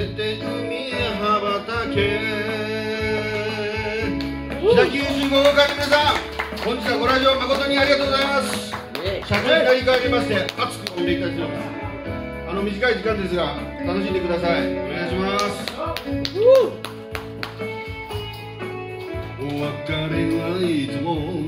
夢乗せて海へ羽ばたけ。北九州五号会の皆さん本日はご来場誠にありがとうございます。社長になり代わりまして熱く御礼いたします。あの短い時間ですが楽しんでください。お願いします。お別れはいつも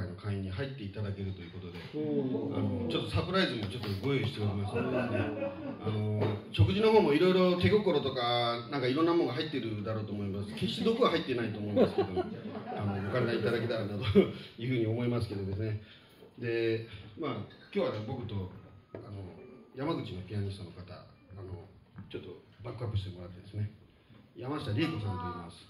会の会員に入っていただけるということであのちょっとサプライズもちょっとご用意しております。のでね、あの食事の方もいろいろ手心とかなんかいろんなものが入ってるだろうと思います。決して毒は入ってないと思うんですけどあのご勘弁いただけたらなというふうに思いますけどですね。でまあ今日はね僕とあの山口のピアニストの方あのちょっとバックアップしてもらってですね。山下理恵子さんと言います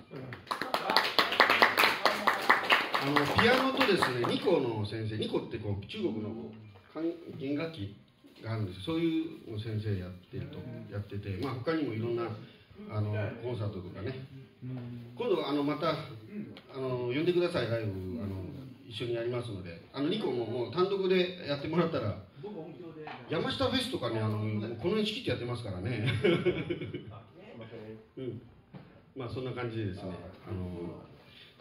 あのピアノとですねニコの先生ニコってこう中国の弦楽器があるんですそういうの先生やってるとやっててまあ他にもいろんなあのコンサートとかね。今度あのまたあの呼んでくださいライブあの一緒にやりますので。あのニコももう単独でやってもらったら山下フェスとかねあのこの辺仕切ってやってますからね。うん。まあそんな感じでですねあの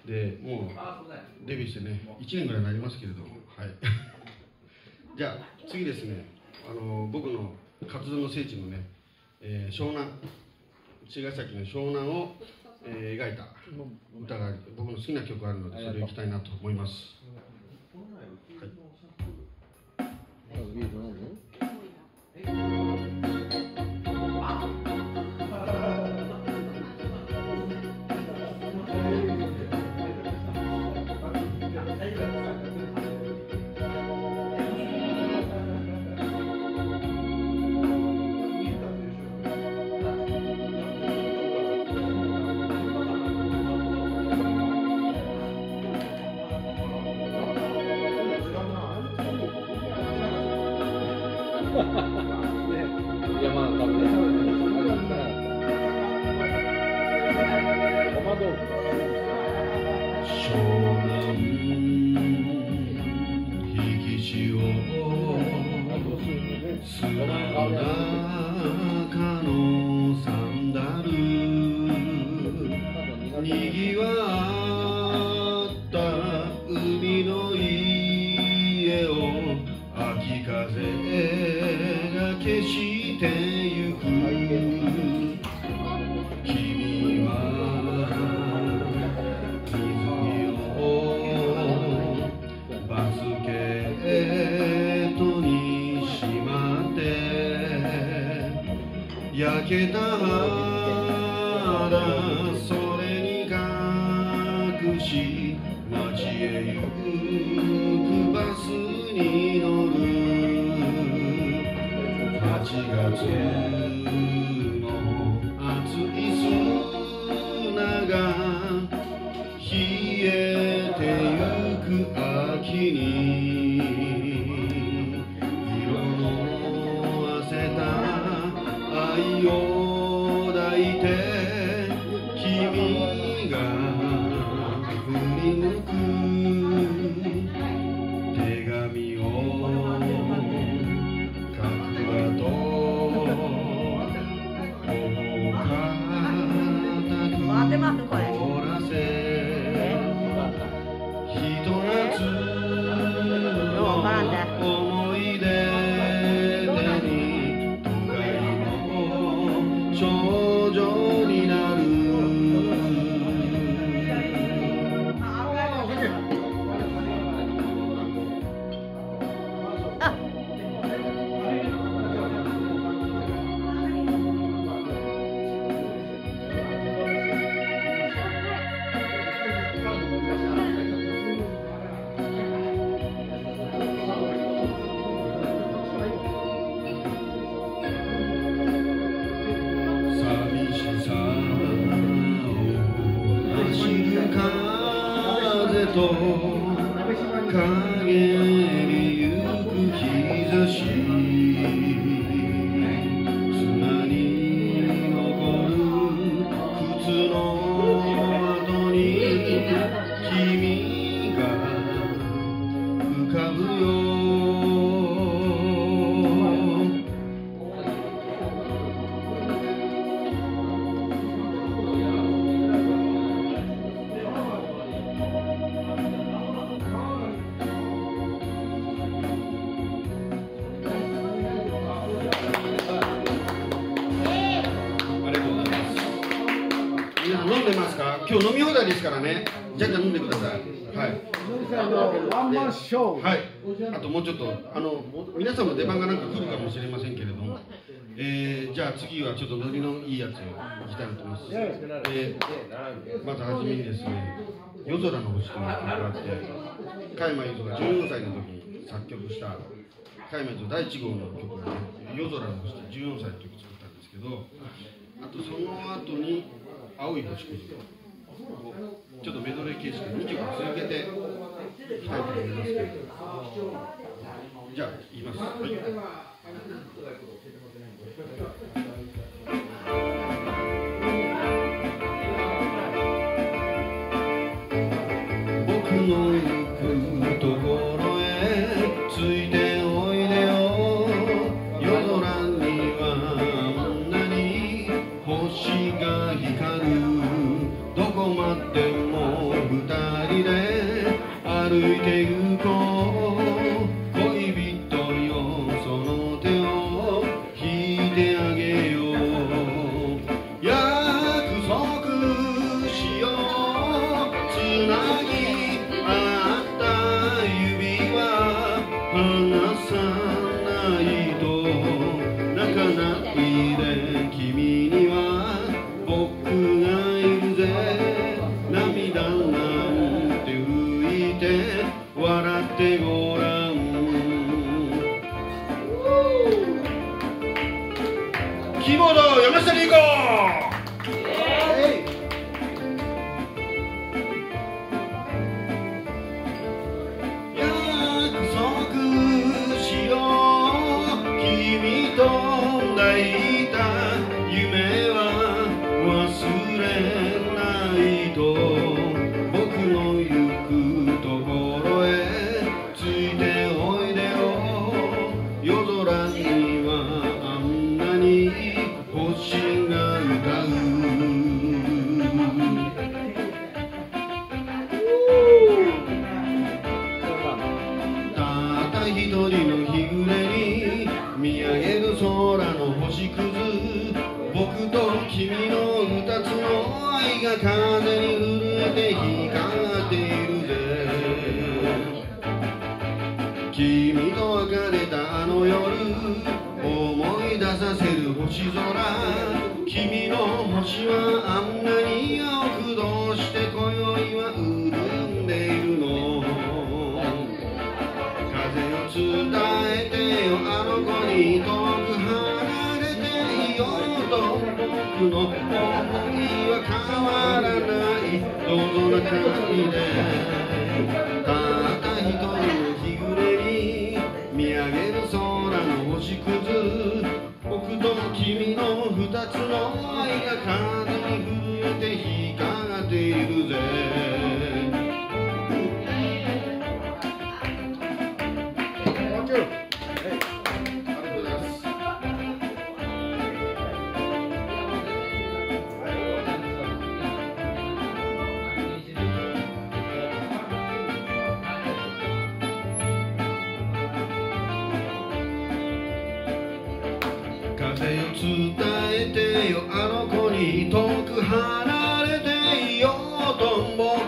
でもうデビューしてね1年ぐらいになりますけれどもはい。じゃあ次ですね。あの僕の活動の聖地のね、えー湘南茅ヶ崎の湘南を、えー描いた歌が僕の好きな曲があるのでそれをいきたいなと思います。い Ha ha ha ha! ギター打てます。で、まず初めにですね、夜空の星という曲があって、加山雄三が14歳の時に作曲した、加山雄三第1号の曲がね、夜空の星14歳の曲作ったんですけど、あとその後に、青い星君と、ちょっとメドレー形式で2曲続けていきたいと思いますけど、じゃあ、言います。はい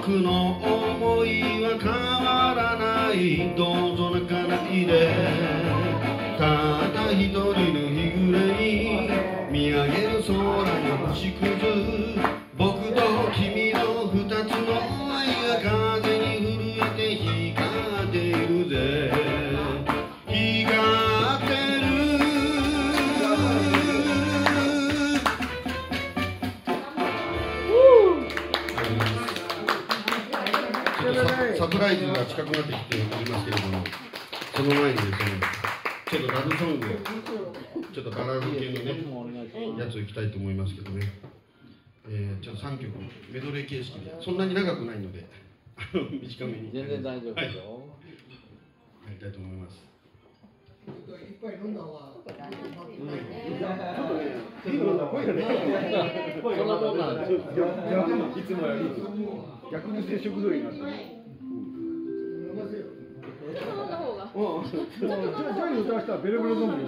僕の思いは変わらない。どうぞ泣かないで。ただ一人ライズが近くなってきておりますけれども、その前にですね、ちょっとラブソング、ちょっとバラード系のね、やつをいきたいと思いますけどね、えー、ちょっと3曲、メドレー形式で、そんなに長くないので、短めに。全然大丈夫はい、やですよ。りたいと思います。そんなもんなんですよ。逆いつもより逆に接触取りになってる。もうジョジョイに歌わせたらベロベロゾンビ。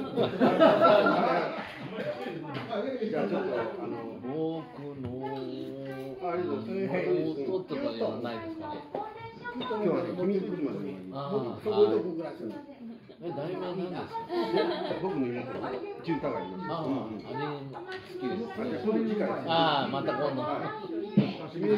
じゃあちょっとあの僕のあれですね。音とかではないですかね。今日はね君来るまでにあそあ、こで僕らする。え、題名なん。ですか。僕もいますよ。中華街の。ああ、うん。うん。あれ好きです。あじゃあそれ次回。ああ、また今度。清水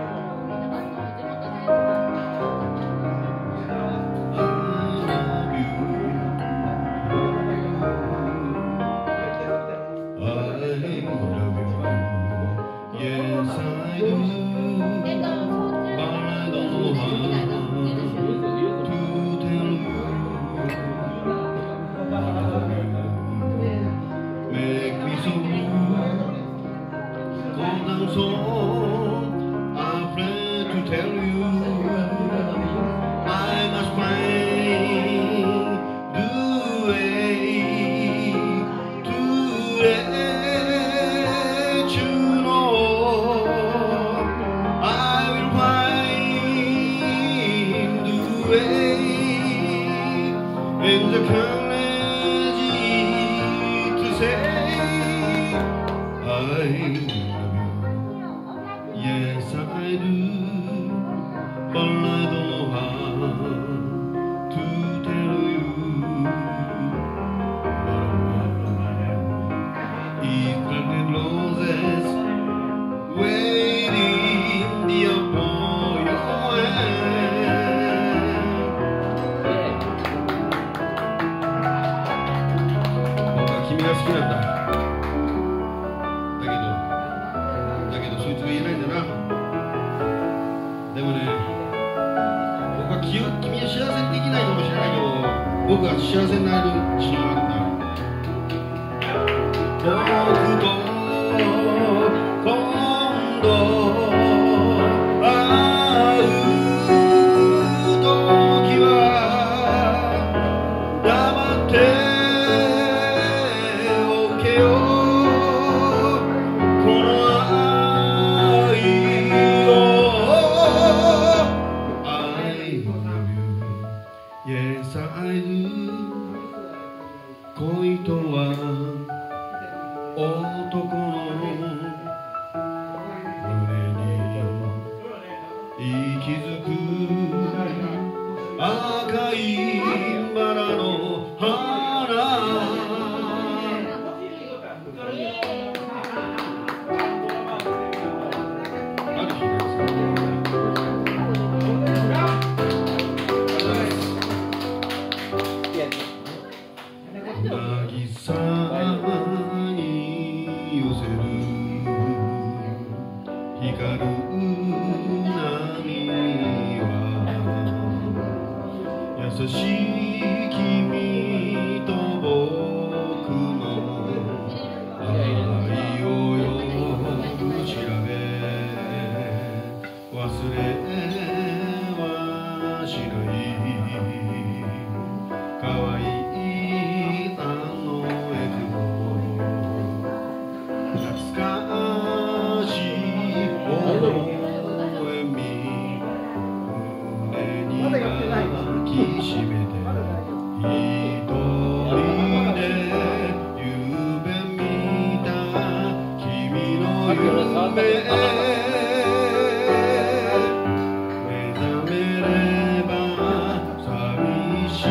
寂しく。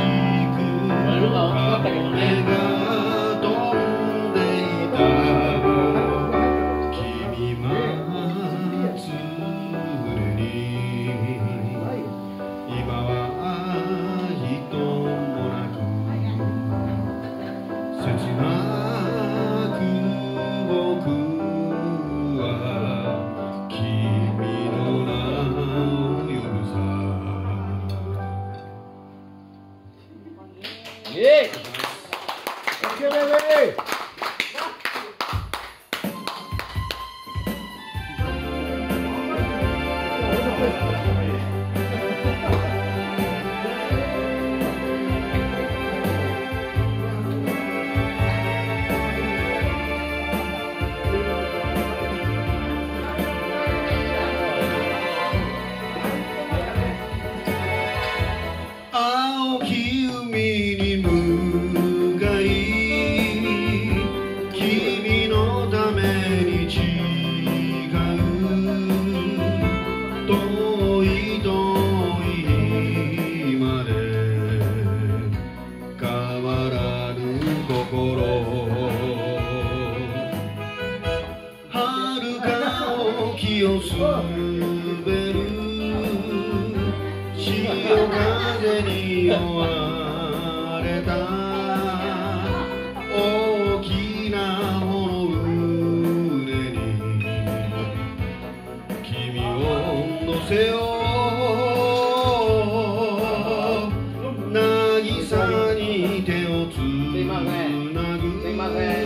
風が飛つなぐすいません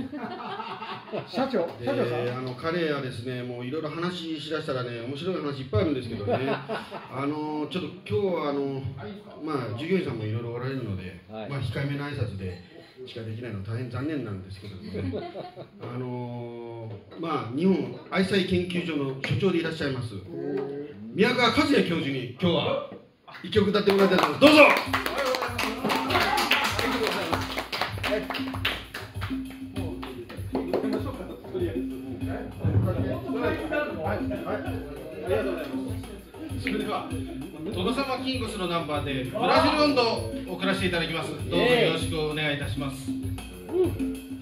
おられまして社長で社長さん？あの彼はですねもういろいろ話しだしたらね面白い話いっぱいあるんですけどね。あのちょっと今日はあのまあ従業員さんもいろいろおられるので、はい。まあ控えめな挨拶でしかできないのは大変残念なんですけれどもね。あのまあ日本愛妻研究所の所長でいらっしゃいます宮川和也教授に今日は一曲歌ってもらいたいと思います。どうぞそれではトドサマキングスのナンバーでブラジル温度を送らせていただきます。どうぞよろしくお願いいたします。みん。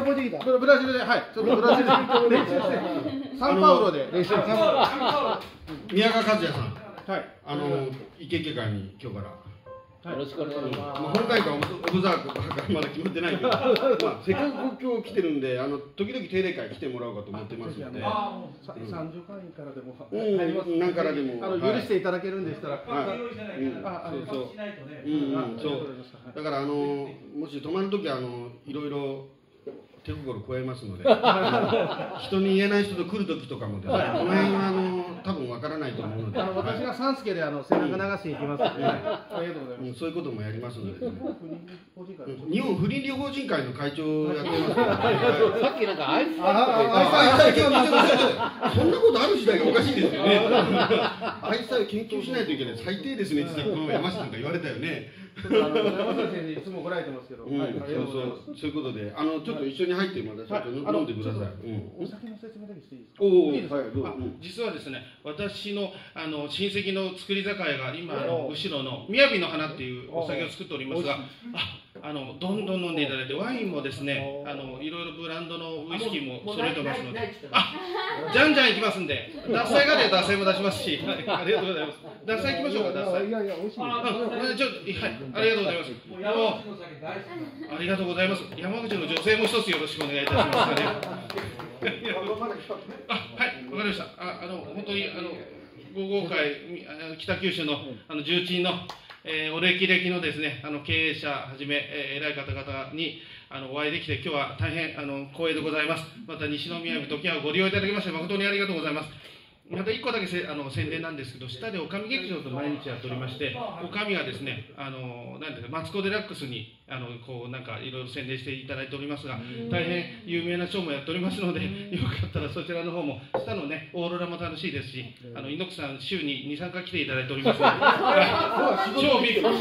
ブラジル行って覚えてきた。ブラジルではい。ちょっとブラジルで。練習してサンパウロで。練習サンパ宮川和也さん。はい。あのイケイケ会に今日から。よろしくお願いしまあ、ます。本会かオブザークかまだ決まってないけど、まあ、せっかく今日来てるんであの時々定例会来てもらおうかと思ってますので、さ三十会員からでもうん入ります。何からでも。あのはい。許していただけるんでしたら。はい。うん。ああそうそう。うんうんそう。だからあのもし泊まるときあのいろいろ手心加えますので 人に言えない人と来るときとかもですね、この辺はあの多分わからないと思うので、あの私が三助であの背中流していきますので、はい。ありがとうござい。ますうんそういうこともやりますので、ね、法人会うん日本不倫療法人会の会長をやってますさっきなんかアイスああ愛妻研究見てください。そんなことある時代がおかしいですよね。愛妻研究しないといけない。最低ですねってこの山下なんか言われたよね山下先生いつもご覧いてますけど、うん、はい、そうそうそういうことであのちょっと一緒に入ってまたちょっと飲はいんでください、うん。お酒の説明だけしていいですか？おおいいですはいどう実はですね私のあの親戚の造り酒屋が今の後ろの「みやびの花」っていうお酒を作っておりますがああのどんどん飲んでいただいてワインもですねあのいろいろブランドのウイスキーも揃えてますのであじゃんじゃんいきますんで脱菜がで脱菜も出しますし、はい、ありがとうございます脱菜いきましょうか脱菜いやいや美味しいあ、ちょっと、はい、ありがとうございます。ありがとうございます。山口の女性も一つよろしくお願いいたします。ありがとうあ、はい、わかりました。あ、あの、本当に、あの、五号会、北九州の、あの重鎮の。えーお歴々のですね、あの経営者はじめ、えー偉い方々に。あのお会いできて、今日は大変あの光栄でございます。また西宮部時はご利用いただきまして、誠にありがとうございます。また一個だけせあの宣伝なんですけど、下でおかみ劇場と毎日やっておりまして、おかみがですね、あのなんですか、マツコ・デラックスにあのこうなんかいろいろ宣伝していただいておりますが、大変有名なショーもやっておりますので、よかったらそちらの方も、下のね、オーロラも楽しいですし、あの猪木さん、週に2、3回来ていただいております。ので、はい超ビッグ。は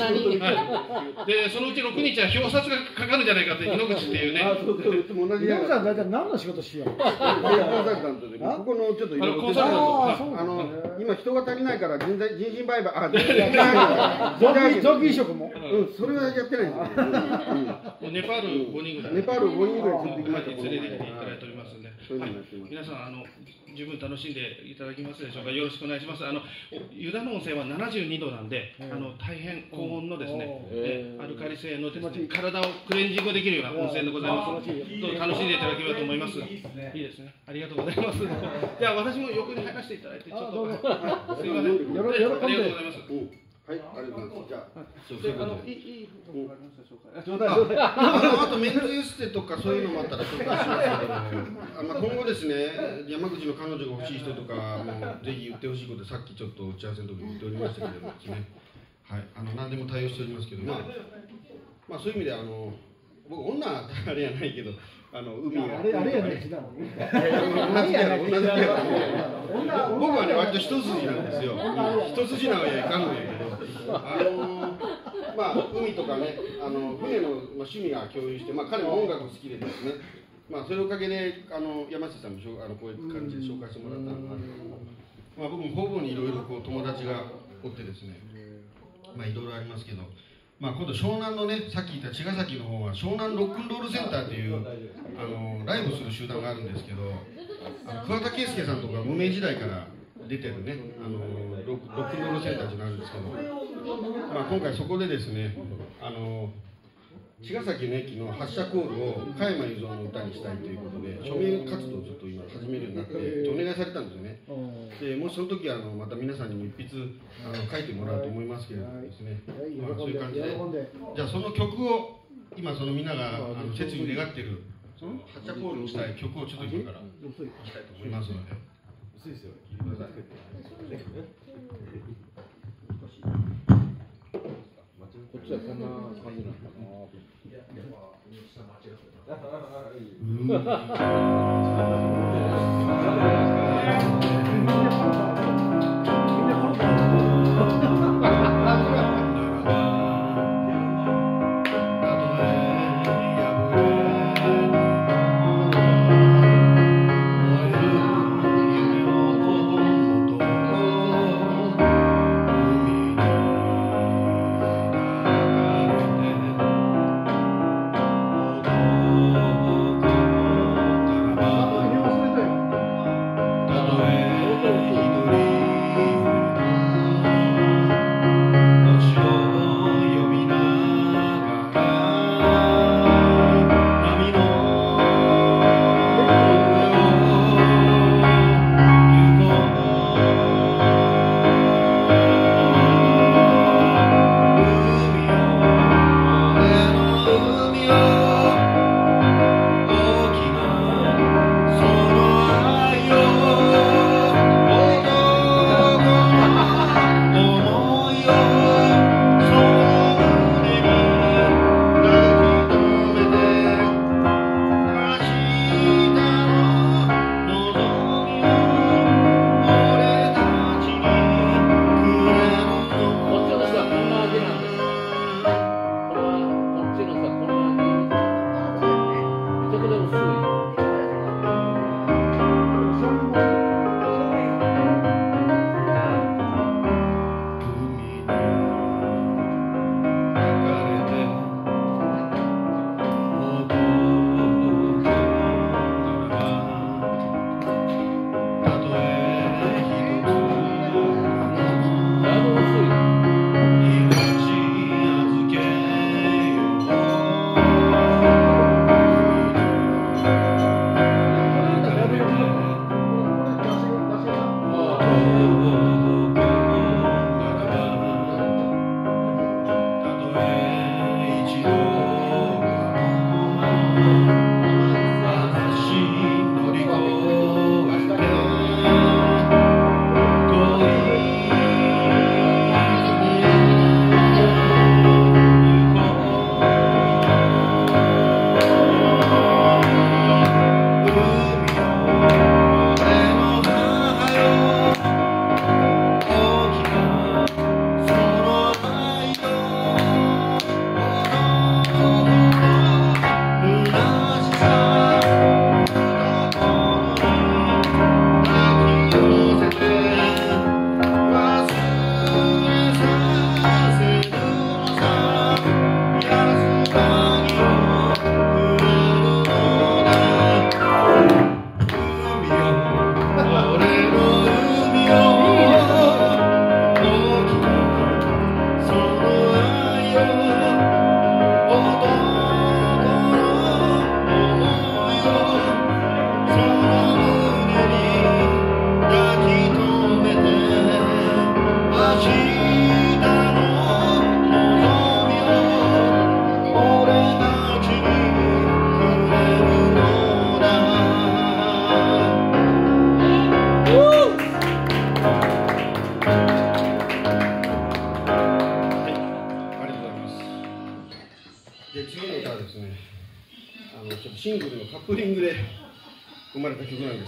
いで、そのうち6日は表札がかかるんじゃないかって、猪口っていうね。あそうそういつも同じや皆さん大体何の仕事しよう？コンサルタントでここのちょっといろいろあの今人が足りないから人材人身売買あ人臓器臓器移植も？うんそれはやってないんですよ、ネパール5人ぐらい。ネパール5人ぐらい連れてきてきていただいておりますんで、はい皆さんあの十分楽しんでいただけますでしょうか？よろしくお願いします。あのユダの温泉は72度なんで、あの大変高温のですね、えアルカリ性のですね体をクレンジングできるような温泉でございます。どうぞ楽しんでいただければと思います。いいですね。ありがとうございます。じゃあ私も横に入らせていただいてちょっとすいません。よろありがとうご喜んでざいます。うんはいありがとうございます。じゃあそうであのいうことで。いいいいことがありましたでしょうか。ちょうだ。いちょうだいあとメンズエステとかそういうのもあったら紹介しますけど。あ、まあ、今後ですね山口の彼女が欲しい人とかもうぜひ言ってほしいことさっきちょっと打ち合わせの時に言っておりましたけれどもですねはい。あの何でも対応しておりますけどまあ、まあ、そういう意味であの僕女はあれやないけどあの海があれあれやね 同じやろ同じやろ僕はね割と一筋なんですよ。一筋縄やいかんのやけどあのまあ海とかねあの船の趣味が共有してまあ彼も音楽好きでですね。まあそれおかげであの山下さんもあのこういう感じで紹介してもらったのがまあ僕も方々にいろいろ友達がおってですね。まあいろいろありますけど。まあ、今度湘南のねさっき言った茅ヶ崎の方は湘南ロックンロールセンターというあのライブする集団があるんですけどあの桑田佳祐さんとか無名時代から出てるね。あのロックンロールセンターっていうのがあるんですけど、まあ、今回そこでですねあの茅ヶ崎の駅の発車コールを加山雄三の歌にしたいということで署名活動をちょっと今始めるようになってお願いされたんですよね。でもしその時はあのまた皆さんにも一筆あの書いてもらうと思いますけれどもですね、まあ、そういう感じで。じゃあその曲を今そのみんながあの切に願ってるその発車コールをしたい曲をちょっと今からいきたいと思いますので。こっちはこんな感じなの人はこんな味なん。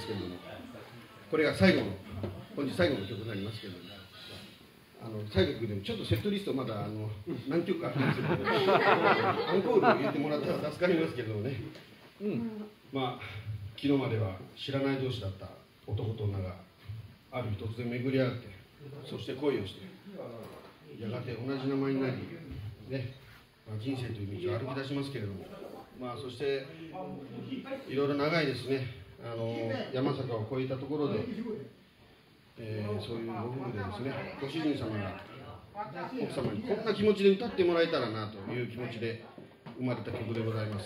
ですけれどもこれが最後の本日最後の曲になりますけれどもあの最後でもちょっとセットリストまだあの何曲かあるんですけどアンコールを入れてもらったら助かりますけどもねうん。まあ昨日までは知らない同士だった男と女がある日突然巡り合ってそして恋をしてやがて同じ名前になりね、まあ、人生という道を歩き出しますけれどもまあそしていろいろ長いですねあの山坂を越えたところで、えーそういうご夫婦でですねご主人様が奥様にこんな気持ちで歌ってもらえたらなという気持ちで生まれた曲でございます。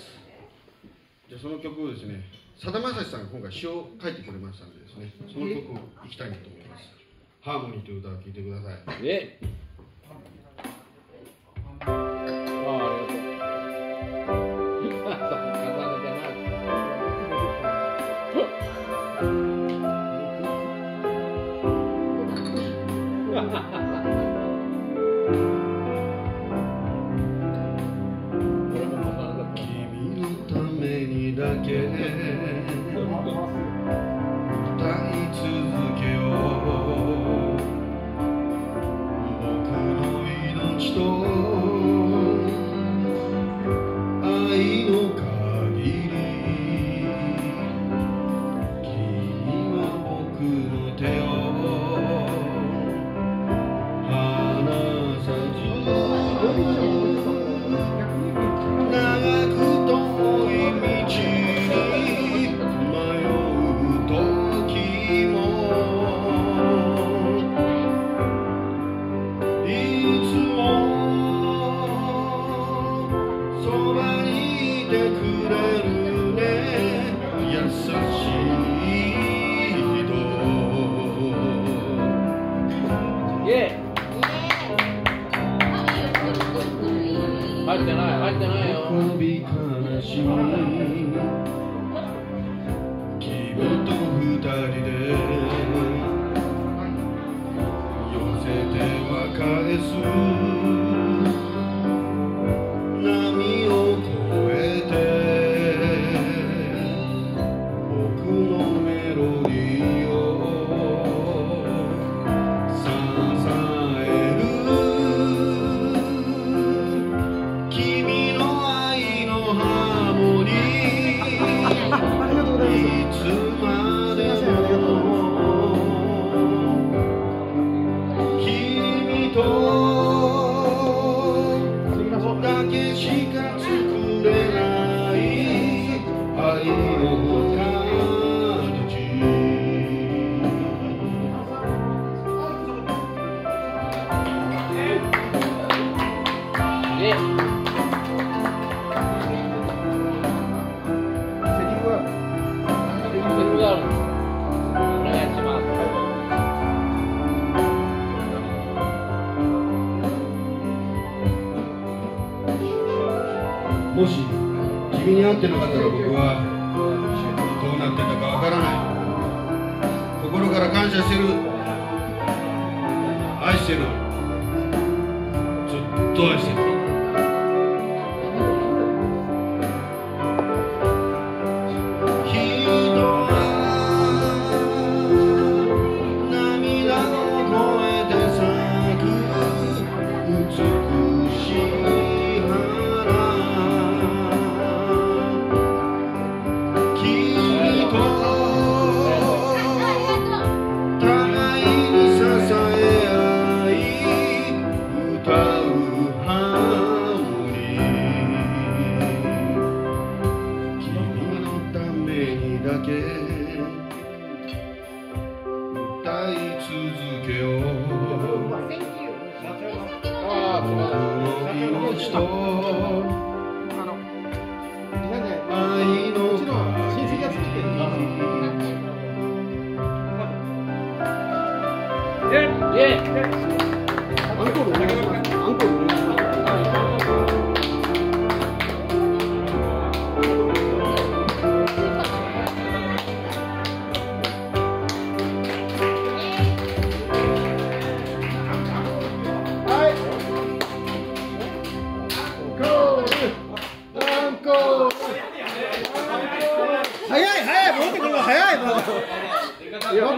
じゃあその曲をですねさだまさしさんが今回詩を書いてくれましたのでですねその曲をいきたいなと思います「ハーモニー」という歌を聴いてください。ってなかったら僕は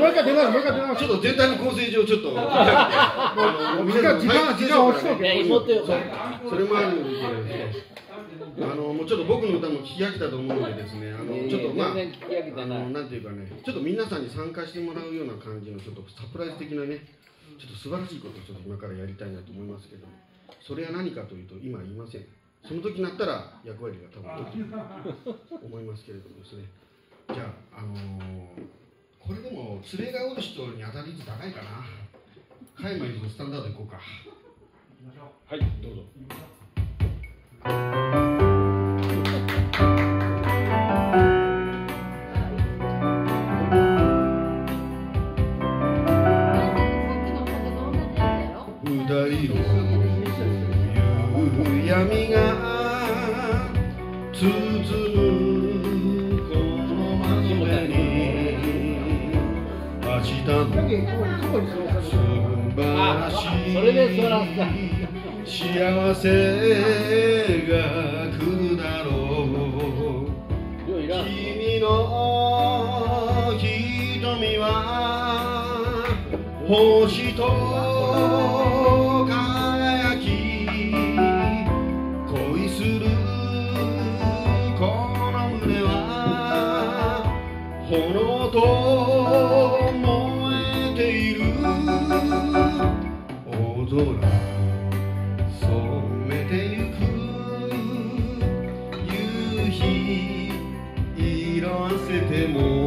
う一回出直す、もう一回出直す。ちょっと全体の構成上ちょっと。あの時間、時間、時間押しとけ。それもあるんであのもうちょっと僕の歌も聞き飽きたと思うんでですねあのちょっとまああのなんていうかねちょっと皆さんに参加してもらうような感じのちょっとサプライズ的なねちょっと素晴らしいことをちょっと今からやりたいなと思いますけども。それは何かというと今言いません。その時になったら役割が多分出てくると思いますけれどもですね。じゃああのーこれでも連れがおる人に当たり率高いかな。加山雄スタンダードいこうか。はいどうぞ。闇が明日の素晴らしいそれで座らせた幸せが来るだろう君の瞳は星と空染めてゆく夕日色あせても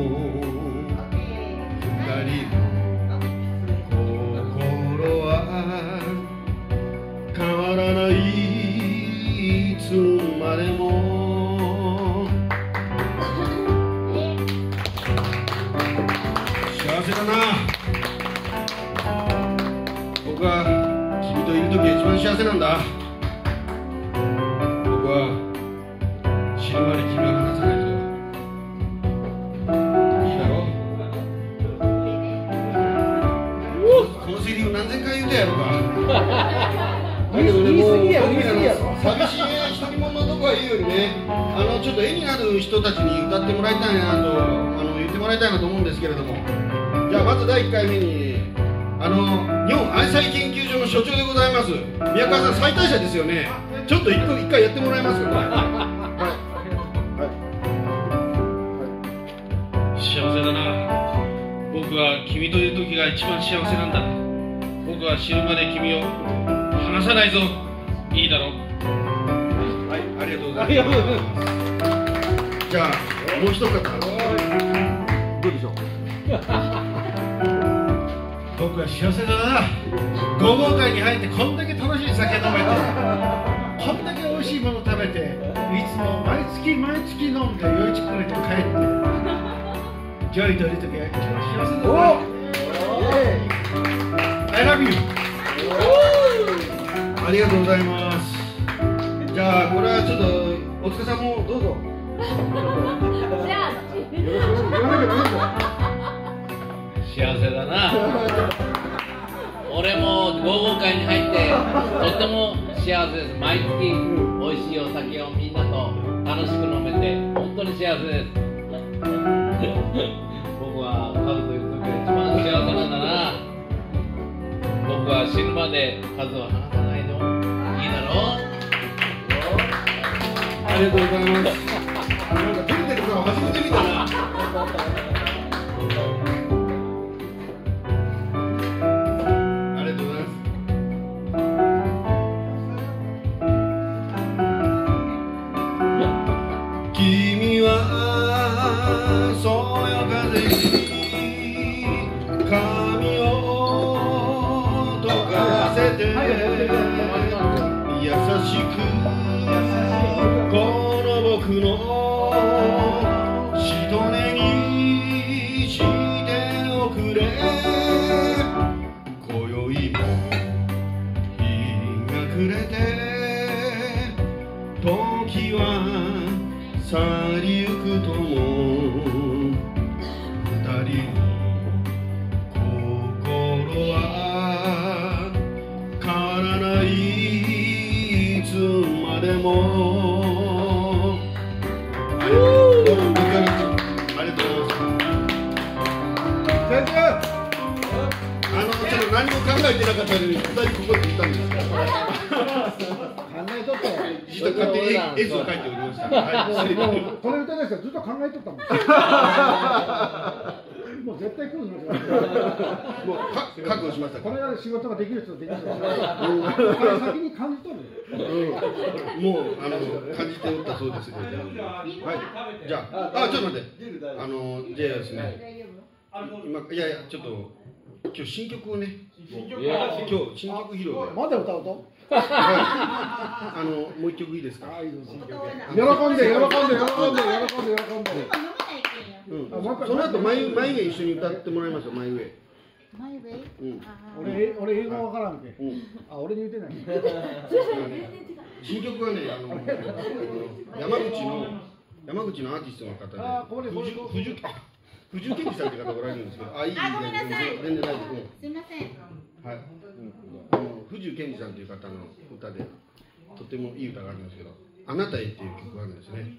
ゃあ、これはちょっと、お疲れさんもどうぞ。幸せだな。俺も合合会に入ってとっても幸せです。毎月美味しいお酒をみんなと楽しく飲めて本当に幸せです。僕はカズといる時が一番幸せなんだな。僕は死ぬまでカズを離さないの。いいだろう。ありがとうございます。なんか照れてる顔初めて見たな。のえてなかったのに二人ここで言ったんですから考えとったよ実は勝手に絵図を描いておりましたはいこれ歌い出したらずっと考えとったもんもう絶対来るのもうか覚悟しましたこれが仕事ができる人とできる人これ先に感じとるもうあの感じておったそうですけどはい。じゃああちょっと待って。あのじゃあですね今いやいやちょっと。今日新曲をね。いや今日新曲披露で。はい。まだ歌うと？あのもう一曲いいですか？喜んで喜んで喜んで喜んで喜んで。喜ん。でうんその後眉眉毛一緒に歌ってもらいますよ眉毛眉毛うん。俺俺英語わからんけうん。あ俺に言ってない。新曲はねあの山口の山口のアーティストの方で。あここでこれ藤藤あ藤井健二さんって方おられるんですけど。あいいごめんなさい。全然大丈夫うんすみません。はい、あの藤井健二さんという方の歌でとてもいい歌があるんですけど「あなたへ」っていう曲があるんですね。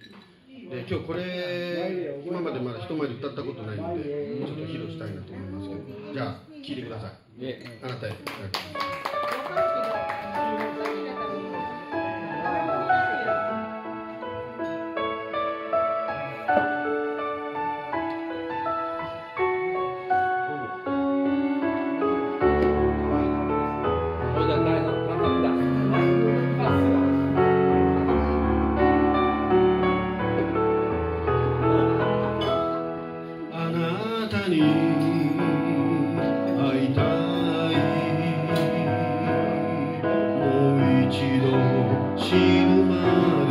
で今日これ今までまだ人前で歌ったことないのでちょっと披露したいなと思いますけど。じゃあ聴いてください。え「あなたへ」死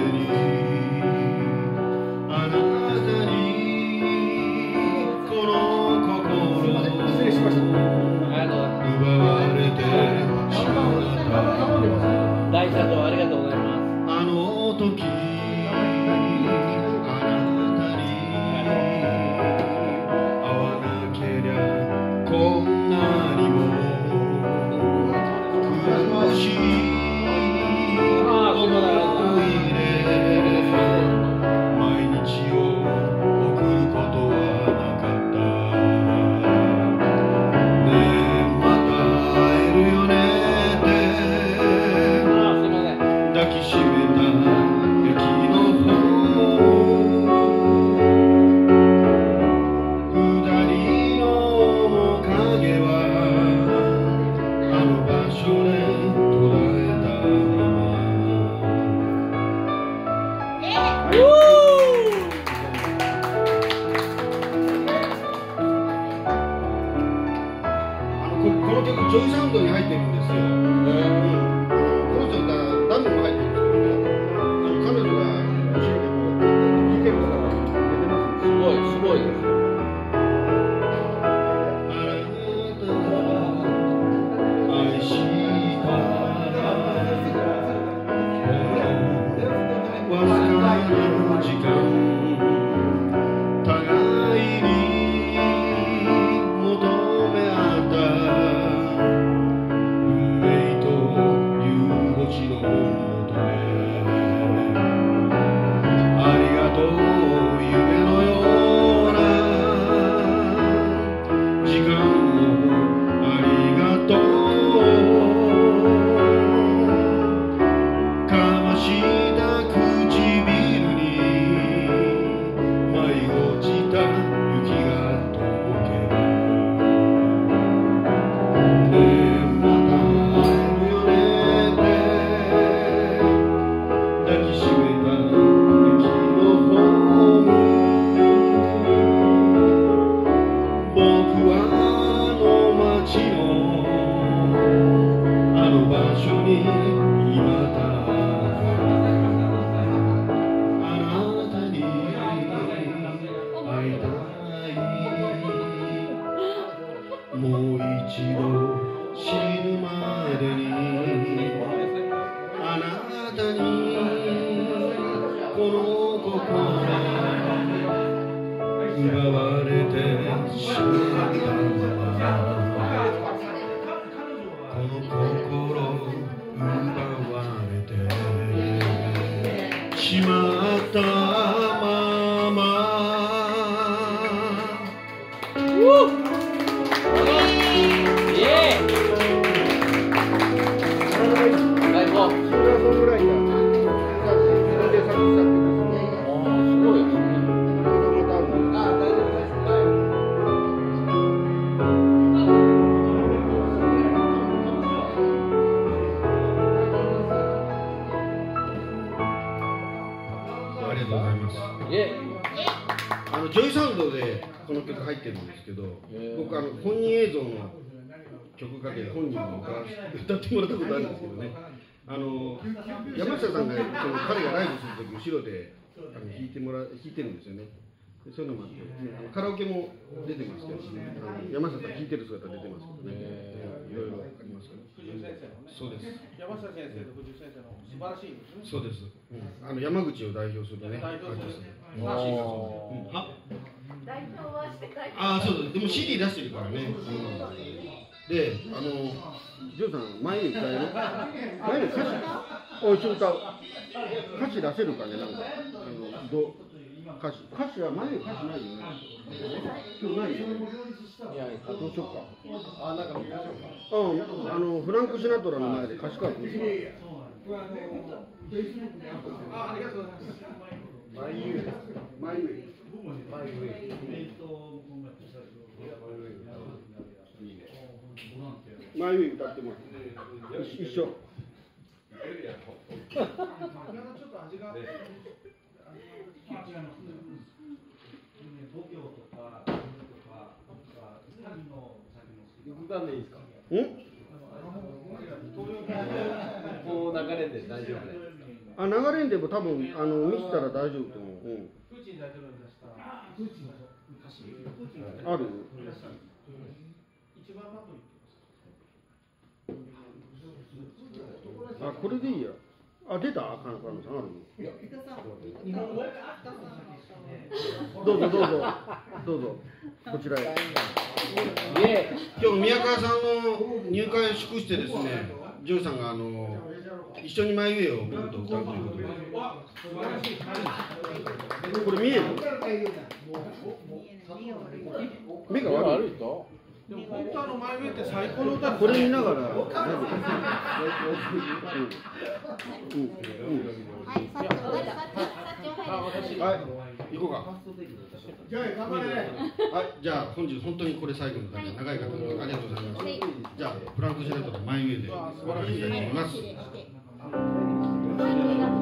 イエあのジョイサウンドでこの曲入ってるんですけど、僕あの本人映像の曲かけて本人も歌ってもらったことあるんですけどね。あの山下さんがその彼がライブする時後ろであの弾いてもら弾いてるんですよね。でそういうのもあって、カラオケも出てますけど、あの山下さん弾いてる姿出てますけどね。いろいろありますそうです。山下先生と藤井先生の素晴らしいですね。そうです。うん。あの山口を代表するね。代表する。あ代表はしてない。あーそうだでも CD 出してるからね、であのジョーさん前に歌える前に歌詞。お一緒に歌う歌詞出せるかねなんか。あのど歌詞歌詞は前に歌詞ないよね。今日ないよね。いやどうしようか。あなんか見ましょうか。うん。あのフランク・シナトラの前で歌詞書いてるあありがとうございます。マイウェイ。マイウェイ。マイウェイ。歌ってもらって一緒ちょっと味が。んこう流れて大丈夫ですあ流れんでも多分あの見せたら大丈夫と思う、うん、プーチン大統領に出したプーチンの歌詞。プーチンがある一番ってます。あこれでいいやあ出た？あかんかんさん。あるどうぞどうぞ。どうぞ。こちらへ。イエ今日宮川さんの入会を祝してですねジョイさんがあの一緒にマイウェイを僕と歌うということで。これ見える？目が悪いと？でも本当あのマイウェイって最高の歌これ見ながらうんうんうんはい、行こうかじゃあ頑張れ。はい、じゃあ本日本当にこれ最後の歌で長い方ありがとうございます。じゃあフランク・シナトラマイウェイで終わりたいと思います。